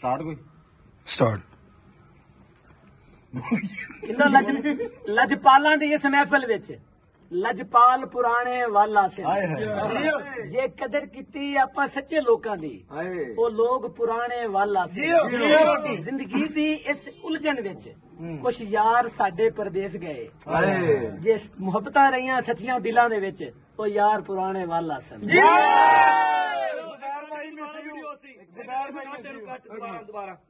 Start ਕੋਈ? Start ਇਹਨਾਂ ਲਜ ਲਜਪਾਲਾਂ ਦੀ ਇਸ ਮਹਿਫਲ ਵਿੱਚ? ਲਜਪਾਲ ਪੁਰਾਣੇ ਵਾਲਾ ਸੇ ਹਾਏ। ਹਾਏ ਜੇ ਕਦਰ ਕੀਤੀ ਆਪਾਂ ਸੱਚੇ ਲੋਕਾਂ ਦੀ ਹਾਏ ਉਹ ਲੋਕ ਪੁਰਾਣੇ ਵਾਲਾ ਸੀ ਜ਼ਿੰਦਗੀ ਦੀ ਇਸ ਉਲਝਣ ਵਿੱਚ ਕੁਝ ਯਾਰ ਸਾਡੇ ਪਰਦੇਸ ਗਏ। ਹਾਏ ਜੇ ਮੁਹੱਬਤਾਂ ਰਹੀਆਂ ਸੱਚੀਆਂ ਦਿਲਾਂ ਦੇ ਵਿੱਚ ਉਹ ਯਾਰ ਪੁਰਾਣੇ ਵਾਲਾ ਸਨ। ਜ਼ੁਬੈਰ ਭਾਈ miss you Zubair Bhai miss you